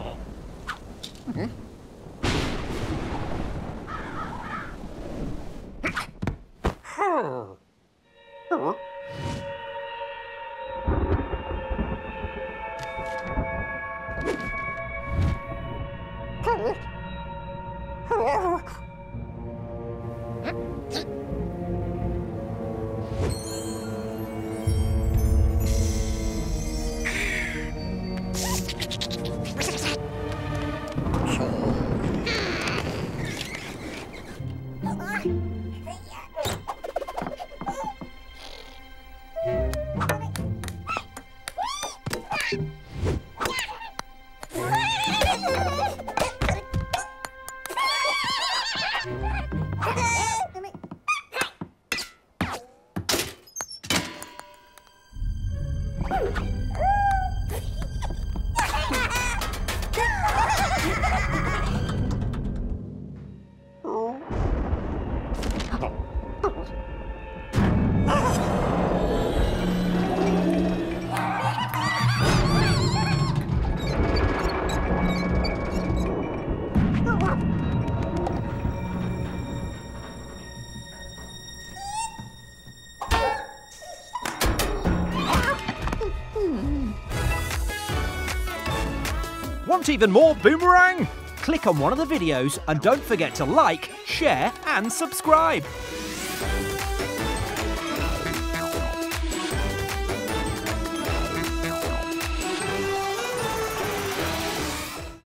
all. Hmm? Hello. Hello. Woo! Want even more Boomerang? Click on one of the videos and don't forget to like, share and subscribe.